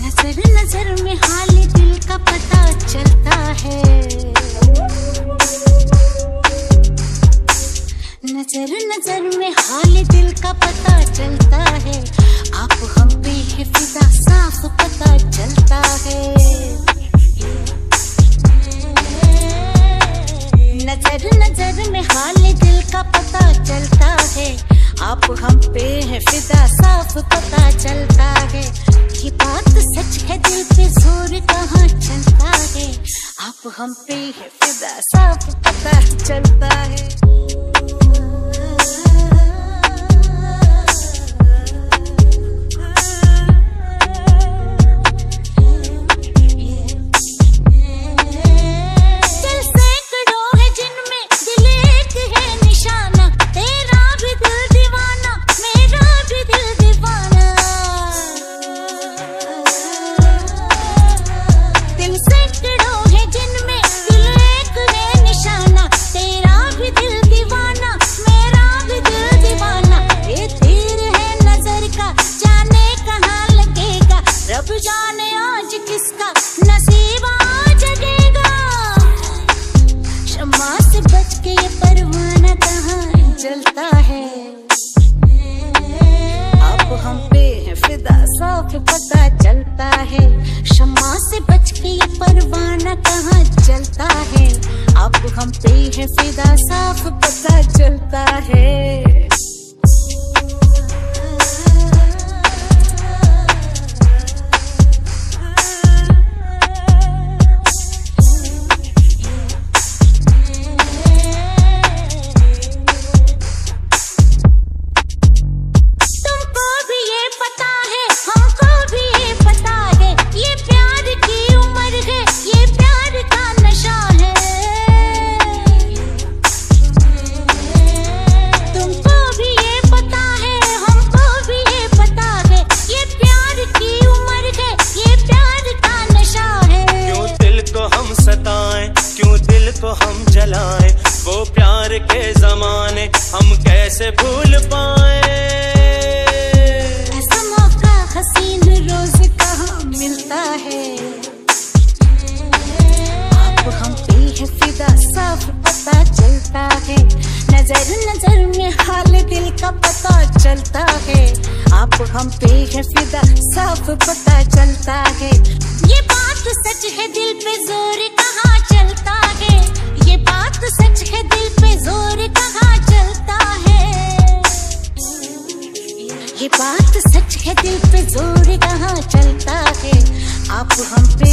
नज़र नज़र में हाल दिल का पता चलता है। नज़र नज़र में हाल दिल का पता चलता है आप हम पे है फिदा साफ़ पता चलता है नज़र नज़र में हाल दिल का पता चलता है आप हम पे है फिदा। साफ़ पता चलता है ये बात सच है, दिल पे ज़ोर कहाँ चलता है। आप हम पे है, फिदा साफ़ पता चलता है। ये परवाना कहाँ चलता है। अब हम पे है फिदा साफ़ पता चलता को हम जलाएँ, वो प्यार के जमाने, हम कैसे भूल पाए? ऐसा मौका हसीन रोज कहाँ मिलता है। आप हम पे साफ़ पता चलता है। नज़र नज़र में हाल दिल का पता चलता है। आप हम पे है फिदा साफ़ पता चलता है। ये बात सच है, दिल पे ज़ोर पे ज़ोर कहाँ चलता है? आप हम पे